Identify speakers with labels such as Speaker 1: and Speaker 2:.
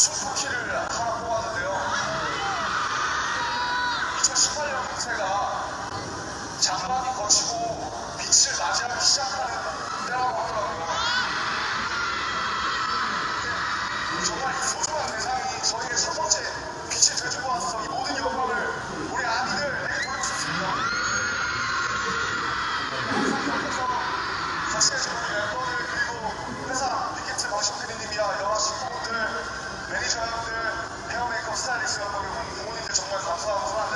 Speaker 1: 60키를 하나 뽑았는데요. 2018년 제가 장관이 거치고 빛을 맞이하기 시작합니다. 해어메이크업 스타일리시한 분을 보니까 정말 감사하고 사랑합니다.